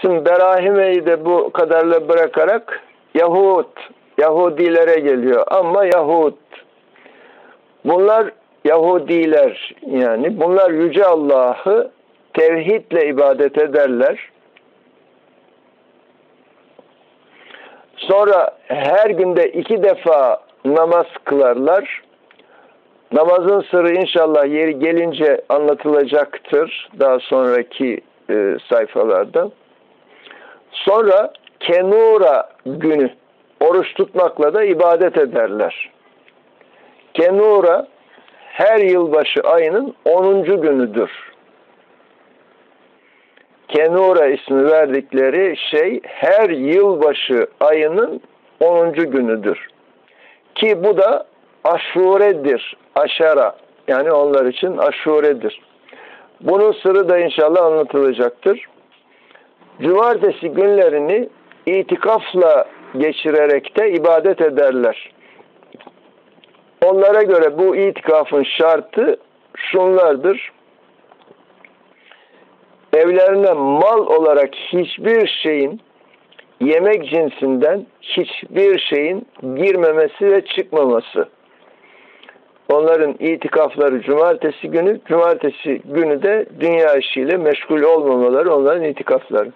Şimdi Berahime'yi de bu kadarla bırakarak Yahud, Yahudilere geliyor. Ama Yahud, bunlar Yahudiler yani bunlar Yüce Allah'ı tevhidle ibadet ederler. Sonra her günde iki defa namaz kılarlar. Namazın sırrı inşallah yeri gelince anlatılacaktır daha sonraki e, sayfalarda. Sonra Kenura günü oruç tutmakla da ibadet ederler. Kenura her yılbaşı ayının 10. günüdür. Kenura ismi verdikleri şey her yılbaşı ayının 10. günüdür. Ki bu da aşuredir. Aşara. Yani onlar için aşuredir. Bunun sırrı da inşallah anlatılacaktır. Cumartesi günlerini itikafla geçirerek de ibadet ederler. Onlara göre bu itikafın şartı şunlardır. Evlerine mal olarak hiçbir şeyin yemek cinsinden hiçbir şeyin girmemesi ve çıkmaması. Onların itikafları cumartesi günü, cumartesi günü de dünya işiyle meşgul olmamaları onların itikafları.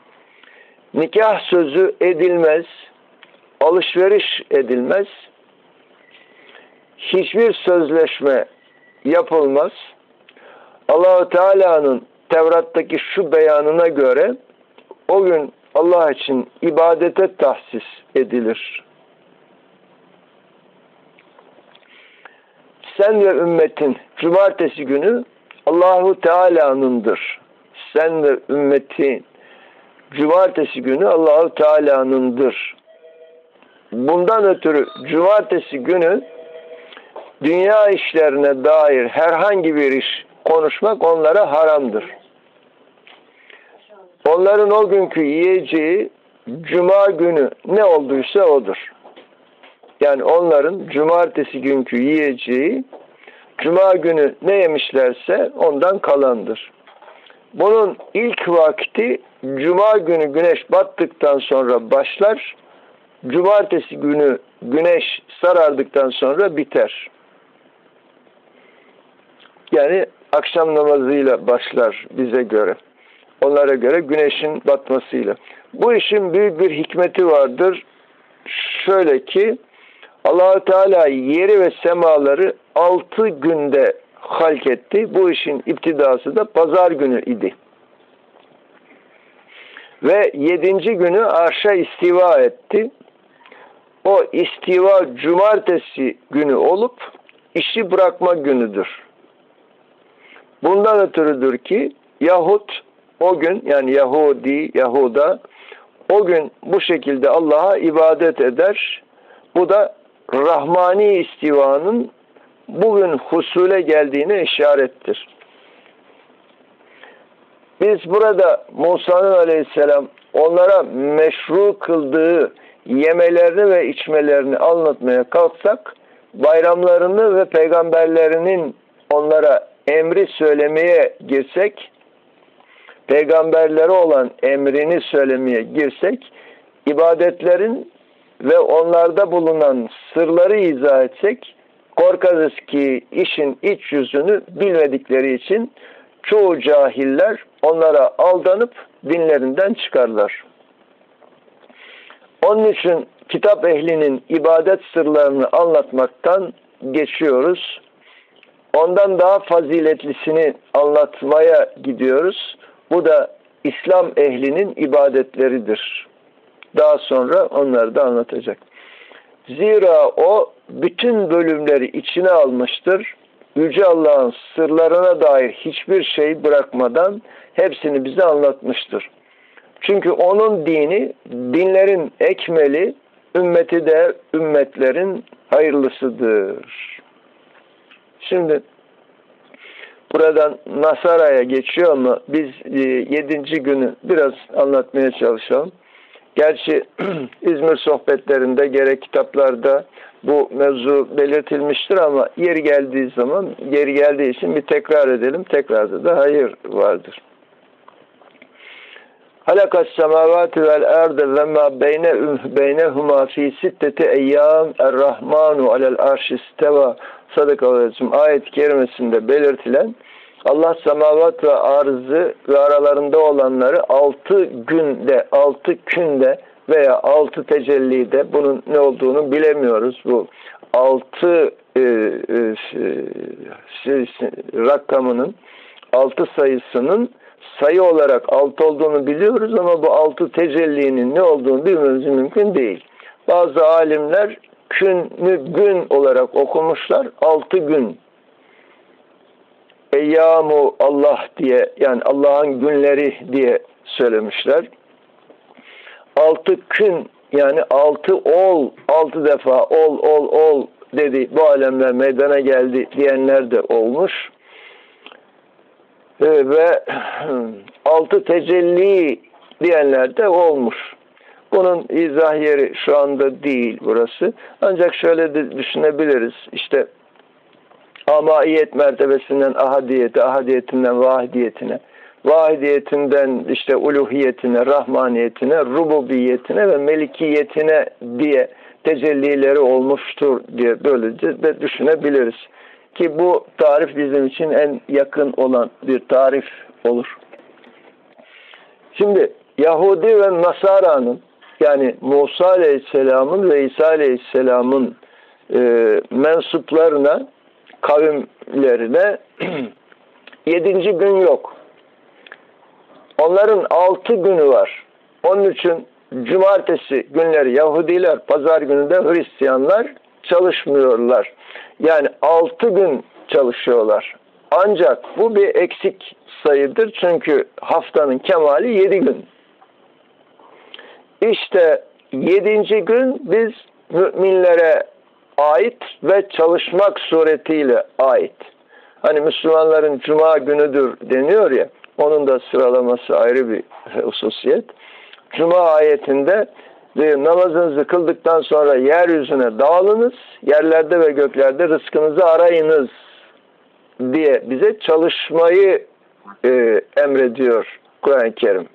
Nikah sözü edilmez, alışveriş edilmez, hiçbir sözleşme yapılmaz. Allahu Teala'nın Tevrat'taki şu beyanına göre o gün Allah için ibadete tahsis edilir. Sen ve ümmetin cumartesi günü Allahu Teala'nındır. Sen ve ümmetin cumartesi günü Allahu Teala'nındır. Bundan ötürü cumartesi günü dünya işlerine dair herhangi bir iş konuşmak onlara haramdır. Onların o günkü yiyeceği cuma günü ne olduysa odur. Yani onların cumartesi günkü yiyeceği cuma günü ne yemişlerse ondan kalandır. Bunun ilk vakti cuma günü güneş battıktan sonra başlar. Cumartesi günü güneş sarardıktan sonra biter. Yani akşam namazıyla başlar bize göre. Onlara göre güneşin batmasıyla. Bu işin büyük bir hikmeti vardır. Şöyle ki Allahu Teala yeri ve semaları altı günde halk etti. Bu işin iptidası da pazar günü idi. Ve yedinci günü arşa istiva etti. O istiva cumartesi günü olup işi bırakma günüdür. Bundan ötürüdür ki Yahut o gün yani Yahudi, Yahuda o gün bu şekilde Allah'a ibadet eder. Bu da Rahmani istivanın bugün husule geldiğine işarettir. Biz burada Musa'nın aleyhisselam onlara meşru kıldığı yemelerini ve içmelerini anlatmaya kalksak bayramlarını ve peygamberlerinin onlara emri söylemeye girsek peygamberlere olan emrini söylemeye girsek ibadetlerin ve onlarda bulunan sırları izah etsek korkarız ki işin iç yüzünü bilmedikleri için çoğu cahiller onlara aldanıp dinlerinden çıkarlar. Onun için kitap ehlinin ibadet sırlarını anlatmaktan geçiyoruz. Ondan daha faziletlisini anlatmaya gidiyoruz. Bu da İslam ehlinin ibadetleridir. Daha sonra onları da anlatacak. Zira o bütün bölümleri içine almıştır. Yüce Allah'ın sırlarına dair hiçbir şey bırakmadan hepsini bize anlatmıştır. Çünkü onun dini dinlerin ekmeli, ümmeti de ümmetlerin hayırlısıdır. Şimdi buradan Nasara'ya geçiyor ama biz e, yedinci günü biraz anlatmaya çalışalım. Gerçi İzmir sohbetlerinde gerek kitaplarda bu mevzu belirtilmiştir ama yeri geldiği zaman yeri geldiği için bir tekrar edelim. Tekrarda da hayır vardır. Halakas semavati vel erde ve ma beyne beynehuma fi sitteti eyyam er-Rahmanu alel arşisteva sadakalıcım ayet-i kerimesinde belirtilen Allah semavat ve arzı ve aralarında olanları altı günde, altı künde veya altı tecellide bunun ne olduğunu bilemiyoruz. Bu altı e, e, rakamının altı sayısının sayı olarak altı olduğunu biliyoruz ama bu altı tecellinin ne olduğunu bilmemiz mümkün değil. Bazı alimler künü gün olarak okumuşlar. Altı gün. Eyyamu Allah diye yani Allah'ın günleri diye söylemişler. Altı gün yani altı ol, altı defa ol, ol, ol dedi. Bu alemler meydana geldi diyenler de olmuş. Ee, ve altı tecelli diyenler de olmuş. Bunun izah yeri şu anda değil burası. Ancak şöyle de düşünebiliriz. İşte amaiyet mertebesinden ahadiyete, ahadiyetinden vahidiyetine, vahidiyetinden işte uluhiyetine, rahmaniyetine, rububiyetine ve melikiyetine diye tecellileri olmuştur diye böylece de düşünebiliriz. Ki bu tarif bizim için en yakın olan bir tarif olur. Şimdi Yahudi ve Nasara'nın yani Musa Aleyhisselam'ın ve İsa Aleyhisselam'ın e, mensuplarına, kavimlerine yedinci gün yok. Onların altı günü var. Onun için cumartesi günleri Yahudiler, pazar günü de Hristiyanlar çalışmıyorlar. Yani altı gün çalışıyorlar. Ancak bu bir eksik sayıdır çünkü haftanın kemali yedi gün. İşte yedinci gün biz müminlere ait ve çalışmak suretiyle ait. Hani Müslümanların cuma günüdür deniyor ya, onun da sıralaması ayrı bir hususiyet. Cuma ayetinde namazınızı kıldıktan sonra yeryüzüne dağılınız, yerlerde ve göklerde rızkınızı arayınız diye bize çalışmayı e, emrediyor Kur'an-ı Kerim.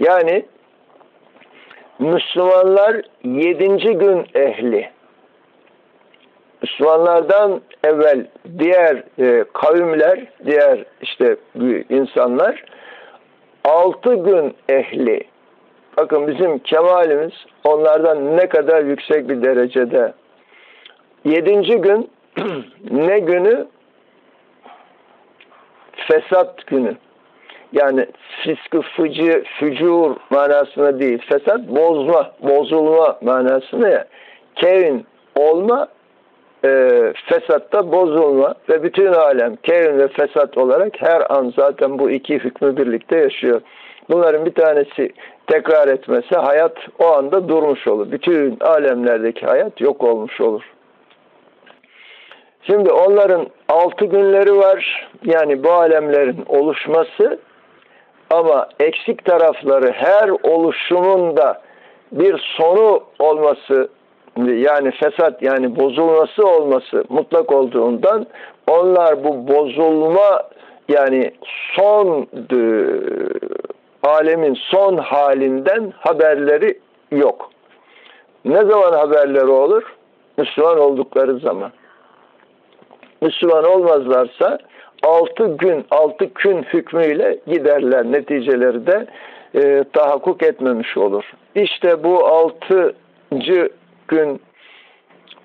Yani Müslümanlar yedinci gün ehli. Müslümanlardan evvel diğer e, kavimler, diğer işte insanlar altı gün ehli. Bakın bizim kemalimiz onlardan ne kadar yüksek bir derecede. Yedinci gün ne günü? Fesat günü. Yani fiskı fıcı, fücur manasına değil. Fesat bozma, bozulma manasına ya. Kevin olma, e, fesatta bozulma ve bütün alem kevin ve fesat olarak her an zaten bu iki hükmü birlikte yaşıyor. Bunların bir tanesi tekrar etmesi hayat o anda durmuş olur. Bütün alemlerdeki hayat yok olmuş olur. Şimdi onların altı günleri var. Yani bu alemlerin oluşması ama eksik tarafları her oluşumun da bir sonu olması yani fesat yani bozulması olması mutlak olduğundan onlar bu bozulma yani son alemin son halinden haberleri yok. Ne zaman haberleri olur? Müslüman oldukları zaman. Müslüman olmazlarsa altı gün, altı gün hükmüyle giderler. Neticeleri de e, tahakkuk etmemiş olur. İşte bu altıncı gün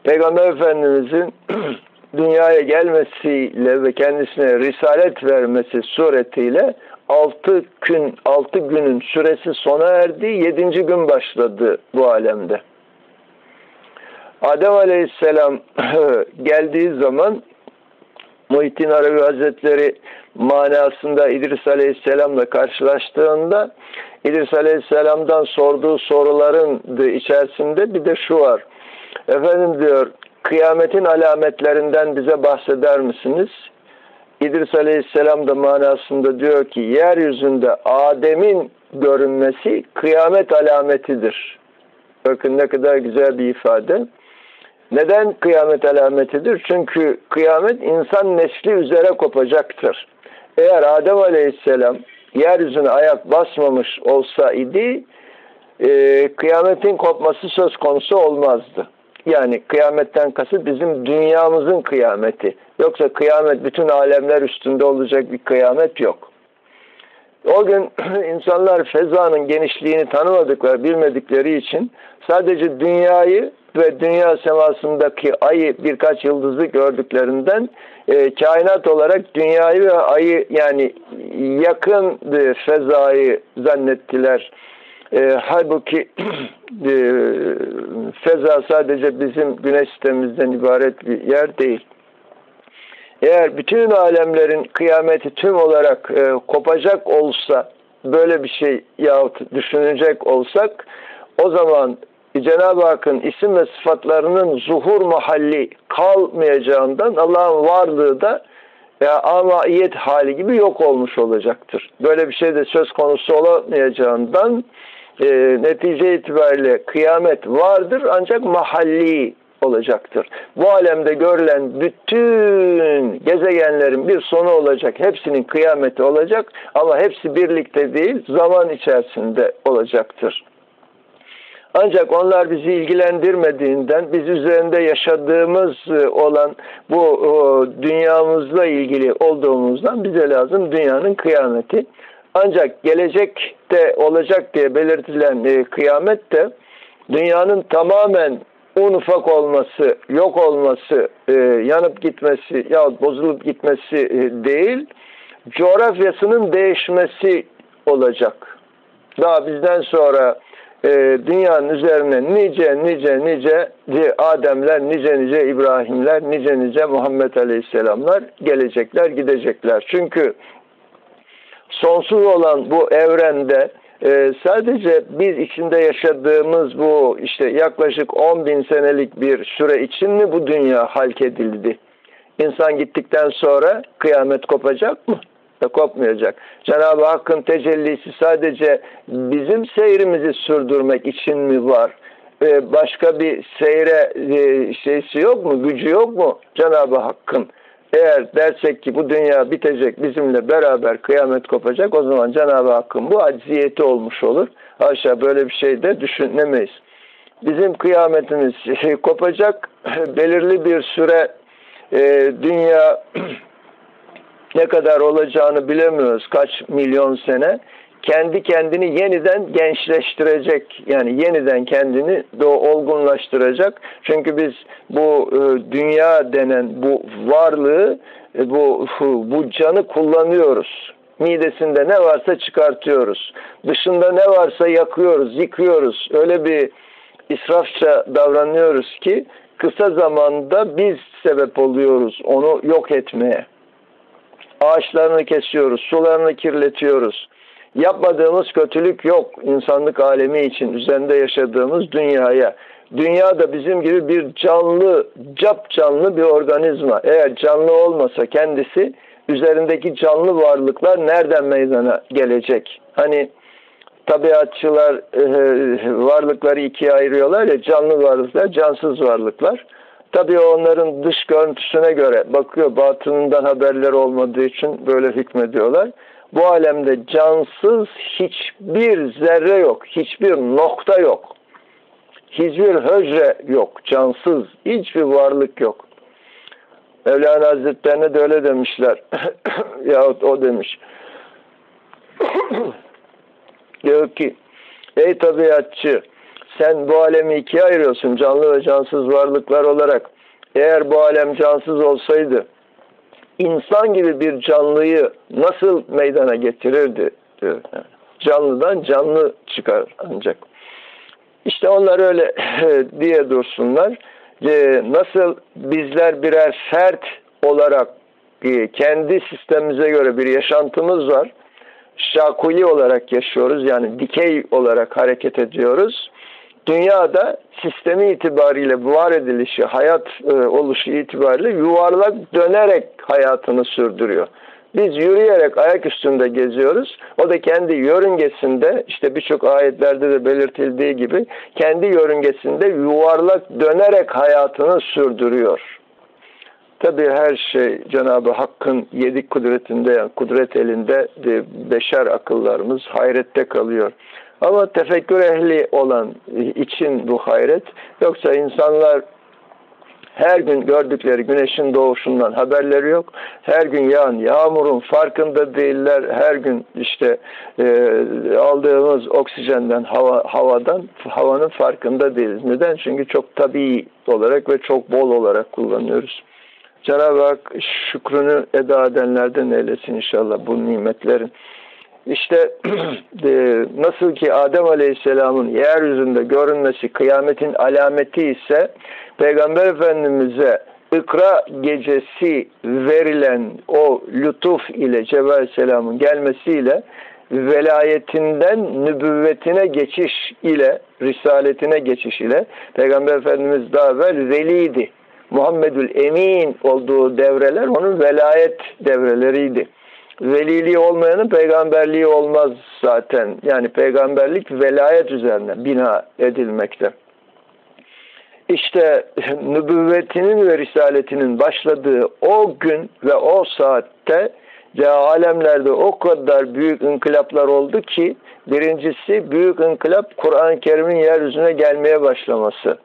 Peygamber Efendimizin dünyaya gelmesiyle ve kendisine risalet vermesi suretiyle altı gün, altı günün süresi sona erdi, yedinci gün başladı bu alemde. Adem Aleyhisselam geldiği zaman Muhittin Arabi Hazretleri manasında İdris Aleyhisselam'la karşılaştığında İdris Aleyhisselam'dan sorduğu soruların içerisinde bir de şu var. Efendim diyor kıyametin alametlerinden bize bahseder misiniz? İdris Aleyhisselam da manasında diyor ki yeryüzünde Adem'in görünmesi kıyamet alametidir. Bakın ne kadar güzel bir ifade. Neden kıyamet alametidir? Çünkü kıyamet insan nesli üzere kopacaktır. Eğer Adem Aleyhisselam yeryüzüne ayak basmamış olsa idi e, kıyametin kopması söz konusu olmazdı. Yani kıyametten kasıt bizim dünyamızın kıyameti. Yoksa kıyamet bütün alemler üstünde olacak bir kıyamet yok. O gün insanlar fezanın genişliğini tanımadıkları, bilmedikleri için sadece dünyayı ve dünya semasındaki ayı birkaç yıldızı gördüklerinden e, kainat olarak dünyayı ve ayı yani yakın e, fezayı zannettiler. E, halbuki e, feza sadece bizim güneş sistemimizden ibaret bir yer değil. Eğer bütün alemlerin kıyameti tüm olarak e, kopacak olsa böyle bir şey yahut düşünecek olsak o zaman Cenab-ı Hakk'ın isim ve sıfatlarının zuhur mahalli kalmayacağından Allah'ın varlığı da ya amaiyet hali gibi yok olmuş olacaktır. Böyle bir şey de söz konusu olamayacağından e, netice itibariyle kıyamet vardır ancak mahalli olacaktır. Bu alemde görülen bütün gezegenlerin bir sonu olacak. Hepsinin kıyameti olacak ama hepsi birlikte değil zaman içerisinde olacaktır. Ancak onlar bizi ilgilendirmediğinden biz üzerinde yaşadığımız e, olan bu dünyamızla ilgili olduğumuzdan bize lazım dünyanın kıyameti. Ancak gelecekte olacak diye belirtilen e, kıyamet de dünyanın tamamen un ufak olması, yok olması, e, yanıp gitmesi ya bozulup gitmesi e, değil, coğrafyasının değişmesi olacak. Daha bizden sonra e, dünyanın üzerine nice nice nice Ademler, nice nice İbrahimler, nice nice Muhammed Aleyhisselamlar gelecekler, gidecekler. Çünkü sonsuz olan bu evrende e, sadece biz içinde yaşadığımız bu işte yaklaşık 10 bin senelik bir süre için mi bu dünya halk edildi? İnsan gittikten sonra kıyamet kopacak mı? Da kopmayacak. Cenab-ı Hakk'ın tecellisi sadece bizim seyrimizi sürdürmek için mi var? Ee, başka bir seyre e, şeysi yok mu? Gücü yok mu Cenab-ı Hakk'ın? Eğer dersek ki bu dünya bitecek, bizimle beraber kıyamet kopacak, o zaman Cenab-ı Hakk'ın bu acziyeti olmuş olur. Haşa böyle bir şey de düşünemeyiz. Bizim kıyametimiz kopacak, belirli bir süre e, dünya ne kadar olacağını bilemiyoruz, kaç milyon sene kendi kendini yeniden gençleştirecek. Yani yeniden kendini de olgunlaştıracak. Çünkü biz bu e, dünya denen bu varlığı, e, bu bu canı kullanıyoruz. Midesinde ne varsa çıkartıyoruz. Dışında ne varsa yakıyoruz, yıkıyoruz. Öyle bir israfça davranıyoruz ki kısa zamanda biz sebep oluyoruz onu yok etmeye. Ağaçlarını kesiyoruz, sularını kirletiyoruz Yapmadığımız kötülük yok insanlık alemi için üzerinde yaşadığımız dünyaya. Dünya da bizim gibi bir canlı, cap canlı bir organizma. Eğer canlı olmasa kendisi üzerindeki canlı varlıklar nereden meydana gelecek? Hani tabiatçılar e, varlıkları ikiye ayırıyorlar ya canlı varlıklar, cansız varlıklar. Tabii onların dış görüntüsüne göre bakıyor batınından haberler olmadığı için böyle hükmediyorlar bu alemde cansız hiçbir zerre yok, hiçbir nokta yok. Hiçbir hücre yok, cansız, hiçbir varlık yok. Mevlana Hazretlerine de öyle demişler. Yahut o demiş. Diyor ki, ey tabiatçı, sen bu alemi ikiye ayırıyorsun canlı ve cansız varlıklar olarak. Eğer bu alem cansız olsaydı, insan gibi bir canlıyı nasıl meydana getirirdi diyor. Canlıdan canlı çıkar ancak. İşte onlar öyle diye dursunlar. Nasıl bizler birer fert olarak e, kendi sistemimize göre bir yaşantımız var. Şakuli olarak yaşıyoruz yani dikey olarak hareket ediyoruz dünyada sistemi itibariyle var edilişi, hayat e, oluşu itibariyle yuvarlak dönerek hayatını sürdürüyor. Biz yürüyerek ayak üstünde geziyoruz. O da kendi yörüngesinde işte birçok ayetlerde de belirtildiği gibi kendi yörüngesinde yuvarlak dönerek hayatını sürdürüyor. Tabi her şey Cenab-ı Hakk'ın yedik kudretinde, kudret elinde beşer akıllarımız hayrette kalıyor. Ama tefekkür ehli olan için bu hayret. Yoksa insanlar her gün gördükleri güneşin doğuşundan haberleri yok. Her gün yağan yağmurun farkında değiller. Her gün işte e, aldığımız oksijenden, hava, havadan havanın farkında değiliz. Neden? Çünkü çok tabii olarak ve çok bol olarak kullanıyoruz. Cenab-ı Hak şükrünü eda edenlerden eylesin inşallah bu nimetlerin. İşte e, nasıl ki Adem Aleyhisselam'ın yeryüzünde görünmesi kıyametin alameti ise Peygamber Efendimiz'e ikra gecesi verilen o lütuf ile Cebrail Aleyhisselam'ın gelmesiyle velayetinden nübüvvetine geçiş ile, risaletine geçiş ile Peygamber Efendimiz daha evvel veliydi. Muhammedül Emin olduğu devreler onun velayet devreleriydi veliliği olmayanın peygamberliği olmaz zaten. Yani peygamberlik velayet üzerine bina edilmekte. İşte nübüvvetinin ve risaletinin başladığı o gün ve o saatte ya alemlerde o kadar büyük inkılaplar oldu ki birincisi büyük inkılap Kur'an-ı Kerim'in yeryüzüne gelmeye başlaması.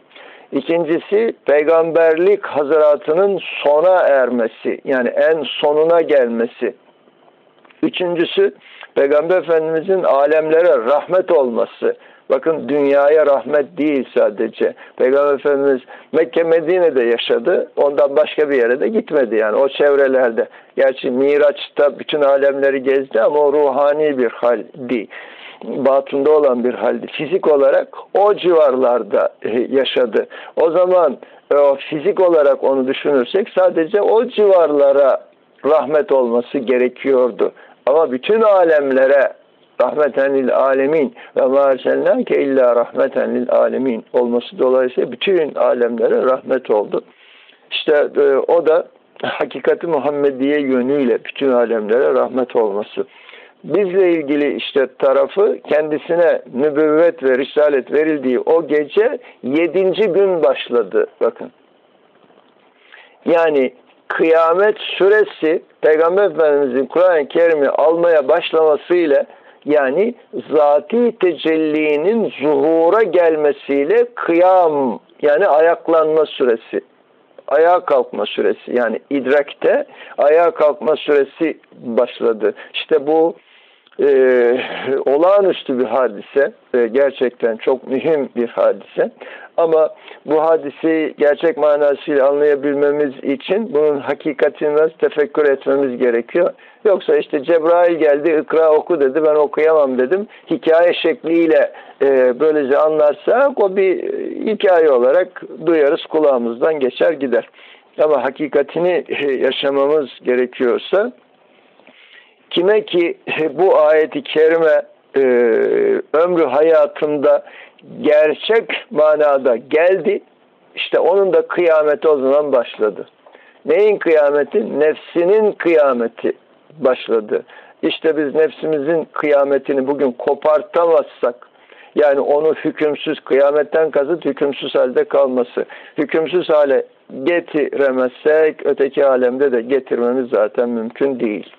İkincisi peygamberlik hazıratının sona ermesi yani en sonuna gelmesi. Üçüncüsü Peygamber Efendimizin alemlere rahmet olması. Bakın dünyaya rahmet değil sadece. Peygamber Efendimiz Mekke Medine'de yaşadı. Ondan başka bir yere de gitmedi yani o çevrelerde. Gerçi Miraç'ta bütün alemleri gezdi ama o ruhani bir haldi. Batında olan bir haldi. Fizik olarak o civarlarda yaşadı. O zaman e, o fizik olarak onu düşünürsek sadece o civarlara rahmet olması gerekiyordu. Ama bütün alemlere rahmeten lil alemin ve ma erselnake illa rahmeten lil alemin olması dolayısıyla bütün alemlere rahmet oldu. İşte e, o da hakikati Muhammediye yönüyle bütün alemlere rahmet olması. Bizle ilgili işte tarafı kendisine nübüvvet ve risalet verildiği o gece yedinci gün başladı. Bakın. Yani kıyamet süresi Peygamber Efendimizin Kur'an-ı Kerim'i almaya başlamasıyla yani zati tecellinin zuhura gelmesiyle kıyam yani ayaklanma süresi ayağa kalkma süresi yani idrakte ayağa kalkma süresi başladı. İşte bu e, olağanüstü bir hadise, e, gerçekten çok mühim bir hadise. Ama bu hadiseyi gerçek manasıyla anlayabilmemiz için bunun hakikatini biraz tefekkür etmemiz gerekiyor. Yoksa işte Cebrail geldi, ikra oku dedi, ben okuyamam dedim. Hikaye şekliyle e, böylece anlarsak o bir hikaye olarak duyarız, kulağımızdan geçer gider. Ama hakikatini yaşamamız gerekiyorsa Kime ki bu ayeti kerime e, ömrü hayatında gerçek manada geldi, işte onun da kıyameti o zaman başladı. Neyin kıyameti? Nefsinin kıyameti başladı. İşte biz nefsimizin kıyametini bugün kopartamazsak, yani onu hükümsüz, kıyametten kasıt hükümsüz halde kalması. Hükümsüz hale getiremezsek öteki alemde de getirmemiz zaten mümkün değil.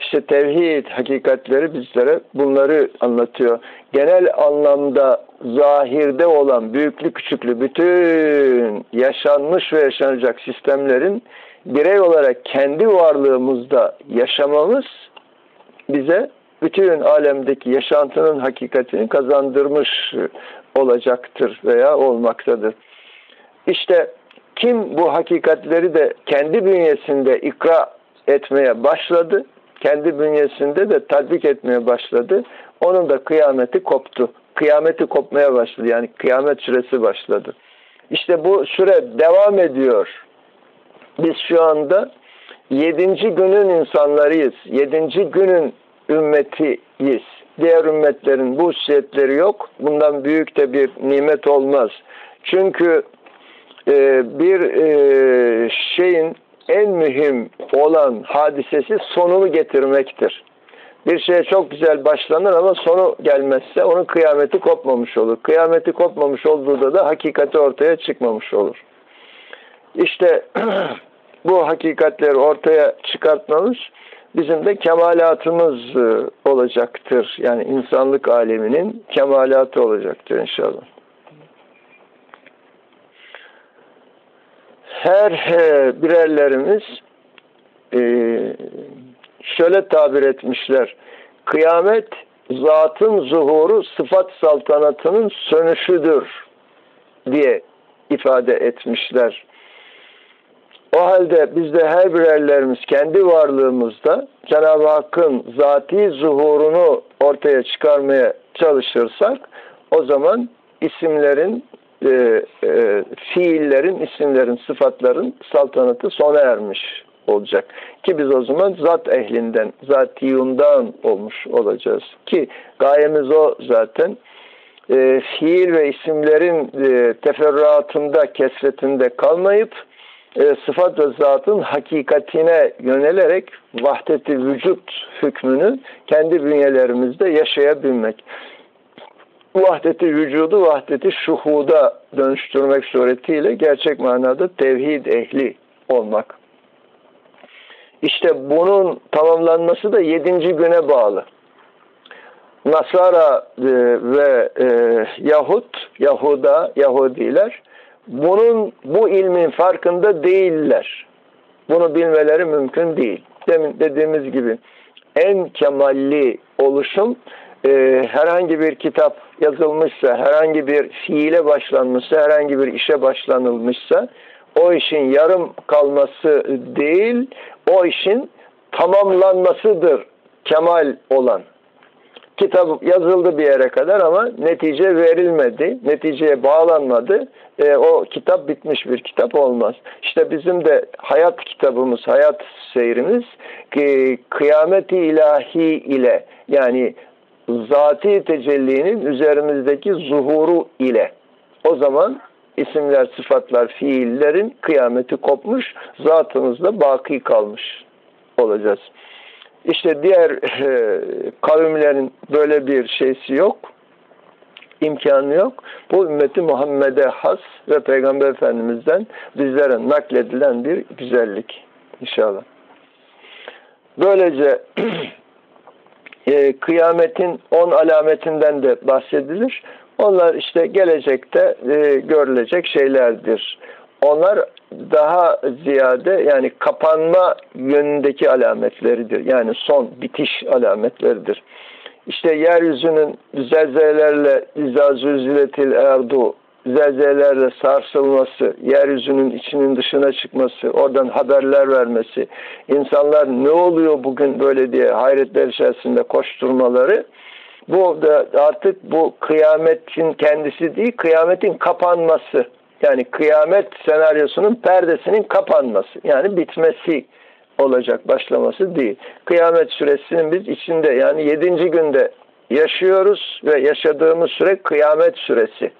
İşte tevhid hakikatleri bizlere bunları anlatıyor. Genel anlamda zahirde olan büyüklü küçüklü bütün yaşanmış ve yaşanacak sistemlerin birey olarak kendi varlığımızda yaşamamız bize bütün alemdeki yaşantının hakikatini kazandırmış olacaktır veya olmaktadır. İşte kim bu hakikatleri de kendi bünyesinde ikra etmeye başladı, kendi bünyesinde de tatbik etmeye başladı. Onun da kıyameti koptu. Kıyameti kopmaya başladı. Yani kıyamet süresi başladı. İşte bu süre devam ediyor. Biz şu anda yedinci günün insanlarıyız. Yedinci günün ümmetiyiz. Diğer ümmetlerin bu hususiyetleri yok. Bundan büyük de bir nimet olmaz. Çünkü e, bir e, şeyin en mühim olan hadisesi sonunu getirmektir. Bir şeye çok güzel başlanır ama sonu gelmezse onun kıyameti kopmamış olur. Kıyameti kopmamış olduğunda da hakikati ortaya çıkmamış olur. İşte bu hakikatleri ortaya çıkartmamız bizim de kemalatımız e, olacaktır. Yani insanlık aleminin kemalatı olacaktır inşallah. Her birerlerimiz e, şöyle tabir etmişler. Kıyamet zatın zuhuru sıfat saltanatının sönüşüdür diye ifade etmişler. O halde biz de her birerlerimiz kendi varlığımızda Cenab-ı Hakk'ın zati zuhurunu ortaya çıkarmaya çalışırsak o zaman isimlerin, e, e, fiillerin, isimlerin, sıfatların saltanatı sona ermiş olacak. Ki biz o zaman zat ehlinden, zatiyundan olmuş olacağız. Ki gayemiz o zaten. E, fiil ve isimlerin e, teferruatında, kesretinde kalmayıp e, sıfat ve zatın hakikatine yönelerek vahdeti vücut hükmünü kendi bünyelerimizde yaşayabilmek. Vahdeti vücudu vahdeti şuhuda dönüştürmek suretiyle gerçek manada tevhid ehli olmak. İşte bunun tamamlanması da yedinci güne bağlı. Nasara e, ve e, Yahut, Yahuda, Yahudiler bunun bu ilmin farkında değiller. Bunu bilmeleri mümkün değil. Demin dediğimiz gibi en kemalli oluşum e, herhangi bir kitap yazılmışsa, herhangi bir fiile başlanmışsa, herhangi bir işe başlanılmışsa o işin yarım kalması değil, o işin tamamlanmasıdır kemal olan. Kitap yazıldı bir yere kadar ama netice verilmedi, neticeye bağlanmadı. E, o kitap bitmiş bir kitap olmaz. İşte bizim de hayat kitabımız, hayat seyrimiz e, kıyameti ilahi ile yani zati tecellinin üzerimizdeki zuhuru ile o zaman isimler, sıfatlar, fiillerin kıyameti kopmuş, zatımızda baki kalmış olacağız. İşte diğer e, kavimlerin böyle bir şeysi yok, imkanı yok. Bu ümmeti Muhammed'e has ve Peygamber Efendimiz'den bizlere nakledilen bir güzellik inşallah. Böylece e, kıyametin on alametinden de bahsedilir. Onlar işte gelecekte e, görülecek şeylerdir. Onlar daha ziyade yani kapanma yönündeki alametleridir. Yani son bitiş alametleridir. İşte yeryüzünün zelzelerle izazüziletil erdu zelzelerle sarsılması, yeryüzünün içinin dışına çıkması, oradan haberler vermesi, insanlar ne oluyor bugün böyle diye hayretler içerisinde koşturmaları, bu da artık bu kıyametin kendisi değil, kıyametin kapanması. Yani kıyamet senaryosunun perdesinin kapanması. Yani bitmesi olacak, başlaması değil. Kıyamet süresinin biz içinde yani yedinci günde yaşıyoruz ve yaşadığımız süre kıyamet süresi.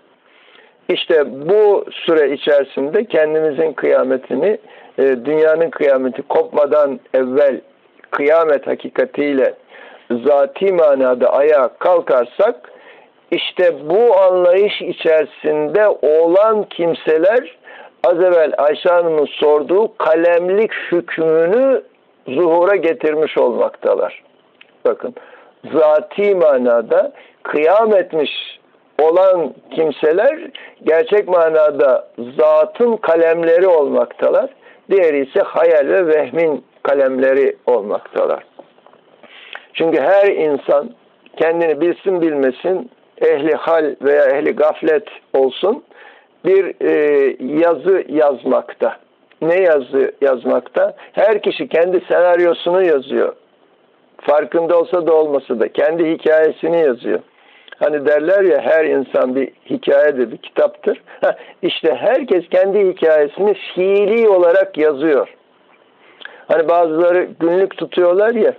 İşte bu süre içerisinde kendimizin kıyametini, e, dünyanın kıyameti kopmadan evvel kıyamet hakikatiyle zati manada ayağa kalkarsak işte bu anlayış içerisinde olan kimseler az evvel Ayşe Hanım'ın sorduğu kalemlik hükmünü zuhura getirmiş olmaktalar. Bakın zati manada kıyam etmiş olan kimseler gerçek manada zatın kalemleri olmaktalar. Diğeri ise hayal ve vehmin kalemleri olmaktalar. Çünkü her insan kendini bilsin bilmesin ehli hal veya ehli gaflet olsun bir e, yazı yazmakta. Ne yazı yazmakta? Her kişi kendi senaryosunu yazıyor. Farkında olsa da olmasa da kendi hikayesini yazıyor. Hani derler ya her insan bir hikayedir, bir kitaptır. Ha, işte herkes kendi hikayesini fiili olarak yazıyor. Hani bazıları günlük tutuyorlar ya,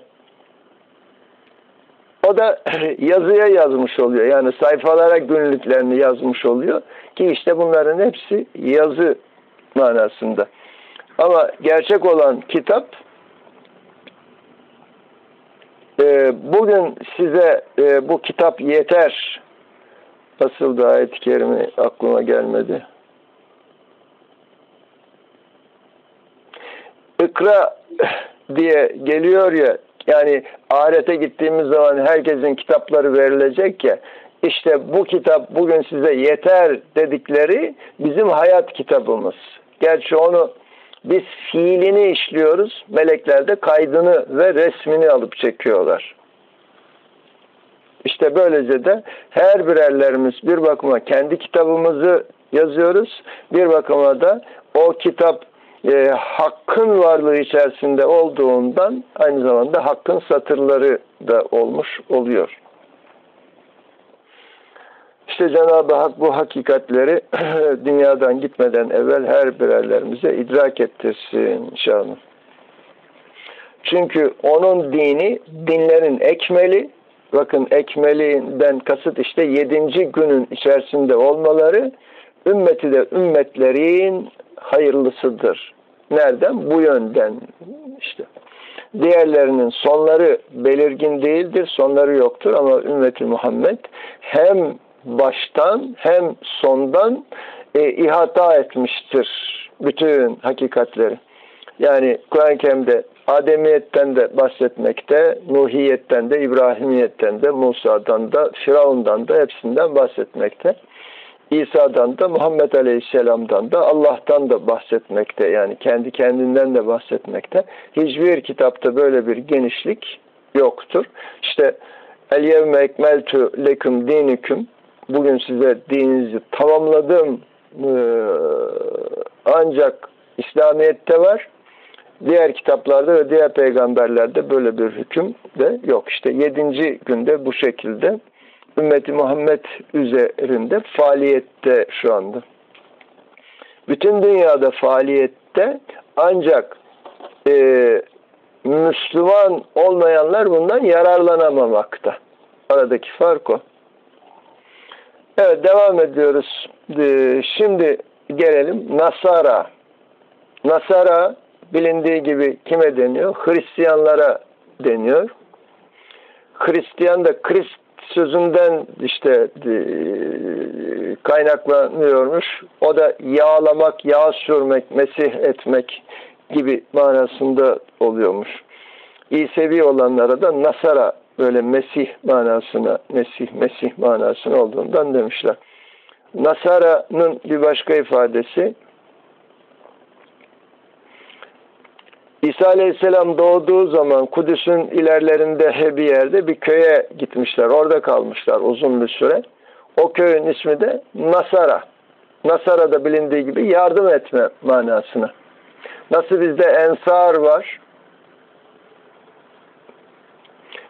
o da yazıya yazmış oluyor. Yani sayfalara günlüklerini yazmış oluyor. Ki işte bunların hepsi yazı manasında. Ama gerçek olan kitap e, bugün size e, bu kitap yeter. Nasıl da ayet-i kerime aklıma gelmedi. ikra diye geliyor ya yani ahirete gittiğimiz zaman herkesin kitapları verilecek ya işte bu kitap bugün size yeter dedikleri bizim hayat kitabımız. Gerçi onu biz fiilini işliyoruz. Melekler de kaydını ve resmini alıp çekiyorlar. İşte böylece de her birerlerimiz bir bakıma kendi kitabımızı yazıyoruz. Bir bakıma da o kitap e, hakkın varlığı içerisinde olduğundan aynı zamanda hakkın satırları da olmuş oluyor. İşte Cenab-ı Hak bu hakikatleri dünyadan gitmeden evvel her birerlerimize idrak ettirsin inşallah. Çünkü onun dini dinlerin ekmeli, bakın ekmelinden kasıt işte yedinci günün içerisinde olmaları, ümmeti de ümmetlerin hayırlısıdır. Nereden? Bu yönden işte. Diğerlerinin sonları belirgin değildir, sonları yoktur ama ümmeti Muhammed hem baştan hem sondan e, ihata etmiştir bütün hakikatleri. Yani Kur'an-ı Kerim'de Ademiyetten de bahsetmekte, Nuhiyetten de, İbrahimiyetten de, Musa'dan da, Firavun'dan da hepsinden bahsetmekte. İsa'dan da, Muhammed Aleyhisselam'dan da, Allah'tan da bahsetmekte. Yani kendi kendinden de bahsetmekte. Hiçbir kitapta böyle bir genişlik yoktur. İşte El yevme ekmeltu leküm diniküm bugün size dininizi tamamladım ee, ancak İslamiyet'te var. Diğer kitaplarda ve diğer peygamberlerde böyle bir hüküm de yok. İşte yedinci günde bu şekilde ümmeti Muhammed üzerinde faaliyette şu anda. Bütün dünyada faaliyette ancak e, Müslüman olmayanlar bundan yararlanamamakta. Aradaki fark o. Evet devam ediyoruz. Ee, şimdi gelelim Nasara. Nasara bilindiği gibi kime deniyor? Hristiyanlara deniyor. Hristiyan da Krist sözünden işte e, kaynaklanıyormuş. O da yağlamak, yağ sürmek, mesih etmek gibi manasında oluyormuş. İsevi olanlara da Nasara böyle Mesih manasına, Mesih, Mesih manasına olduğundan demişler. Nasara'nın bir başka ifadesi İsa Aleyhisselam doğduğu zaman Kudüs'ün ilerlerinde bir yerde bir köye gitmişler. Orada kalmışlar uzun bir süre. O köyün ismi de Nasara. Nasara da bilindiği gibi yardım etme manasına. Nasıl bizde ensar var,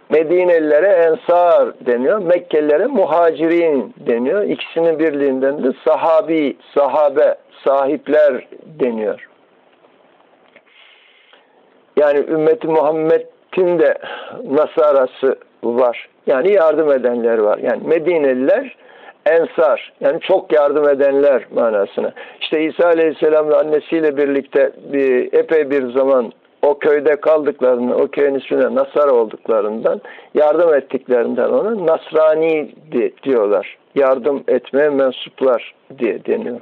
Medinelilere ensar deniyor. Mekkelilere muhacirin deniyor. İkisinin birliğinden de sahabi, sahabe, sahipler deniyor. Yani ümmeti Muhammed'in de nasarası var. Yani yardım edenler var. Yani Medineliler ensar yani çok yardım edenler manasına. İşte İsa Aleyhisselam'la annesiyle birlikte bir, epey bir zaman o köyde kaldıklarını, o köyün ismine Nasara olduklarından, yardım ettiklerinden ona Nasrani diyorlar. Yardım etmeye mensuplar diye deniyor.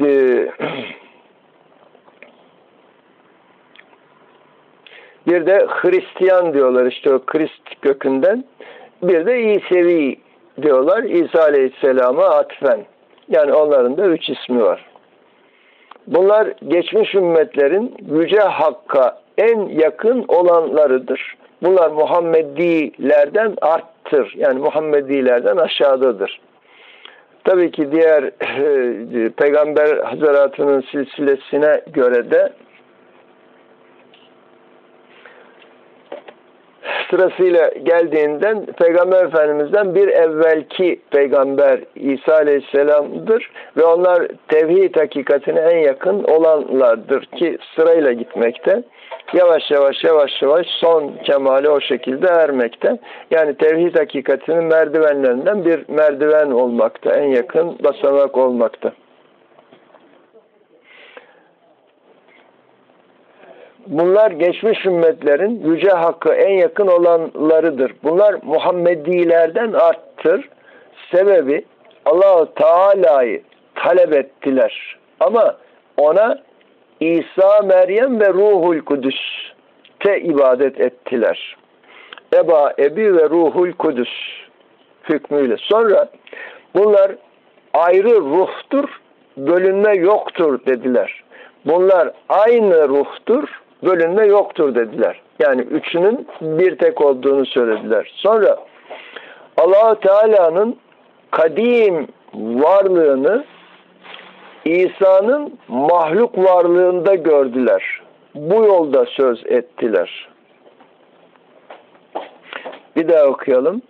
Bir de Hristiyan diyorlar işte o Krist kökünden. Bir de İsevi diyorlar İsa Aleyhisselam'a atfen. Yani onların da üç ismi var. Bunlar geçmiş ümmetlerin yüce hakka en yakın olanlarıdır. Bunlar Muhammedilerden arttır. Yani Muhammedilerden aşağıdadır. Tabii ki diğer e, peygamber hazaratının silsilesine göre de sırasıyla geldiğinden Peygamber Efendimiz'den bir evvelki peygamber İsa Aleyhisselam'dır ve onlar tevhid hakikatine en yakın olanlardır ki sırayla gitmekte. Yavaş yavaş yavaş yavaş son kemale o şekilde ermekte. Yani tevhid hakikatinin merdivenlerinden bir merdiven olmakta, en yakın basamak olmakta. Bunlar geçmiş ümmetlerin yüce hakkı en yakın olanlarıdır. Bunlar Muhammedilerden arttır. Sebebi Allahu Teala'yı talep ettiler. Ama ona İsa, Meryem ve Ruhul Kudüs te ibadet ettiler. Eba, Ebi ve Ruhul Kudüs hükmüyle. Sonra bunlar ayrı ruhtur, bölünme yoktur dediler. Bunlar aynı ruhtur, bölünme yoktur dediler. Yani üçünün bir tek olduğunu söylediler. Sonra allah Teala'nın kadim varlığını İsa'nın mahluk varlığında gördüler. Bu yolda söz ettiler. Bir daha okuyalım.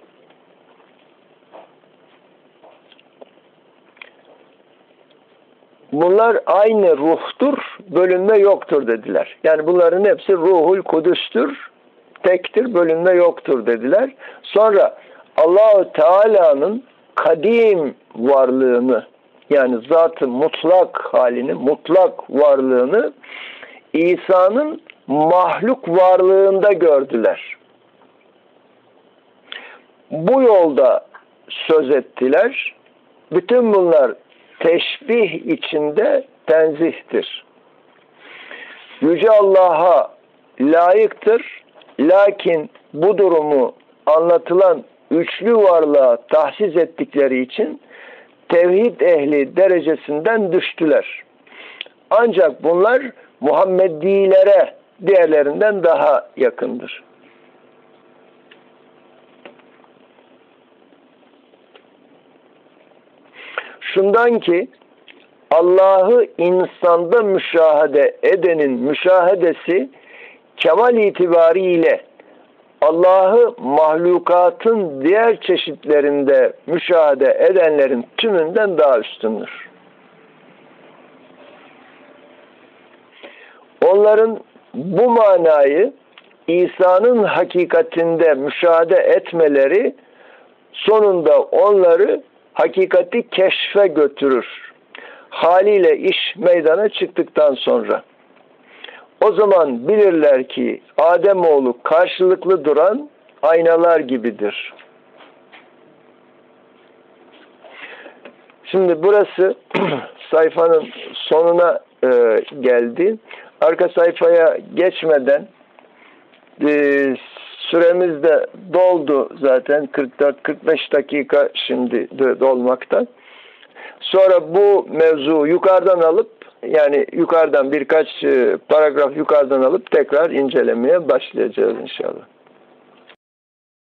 Bunlar aynı ruhtur, bölünme yoktur dediler. Yani bunların hepsi ruhul kudüstür, tektir, bölünme yoktur dediler. Sonra Allahu Teala'nın kadim varlığını yani zatı mutlak halini, mutlak varlığını İsa'nın mahluk varlığında gördüler. Bu yolda söz ettiler. Bütün bunlar teşbih içinde tenzihtir. Yüce Allah'a layıktır. Lakin bu durumu anlatılan üçlü varlığa tahsis ettikleri için tevhid ehli derecesinden düştüler. Ancak bunlar Muhammedilere diğerlerinden daha yakındır. Şundan ki Allah'ı insanda müşahede edenin müşahedesi kemal itibariyle Allah'ı mahlukatın diğer çeşitlerinde müşahede edenlerin tümünden daha üstündür. Onların bu manayı İsa'nın hakikatinde müşahede etmeleri sonunda onları hakikati keşfe götürür. Haliyle iş meydana çıktıktan sonra. O zaman bilirler ki Ademoğlu karşılıklı duran aynalar gibidir. Şimdi burası sayfanın sonuna e, geldi. Arka sayfaya geçmeden e, süremiz de doldu zaten 44-45 dakika şimdi dolmakta. Sonra bu mevzu yukarıdan alıp yani yukarıdan birkaç e, paragraf yukarıdan alıp tekrar incelemeye başlayacağız inşallah.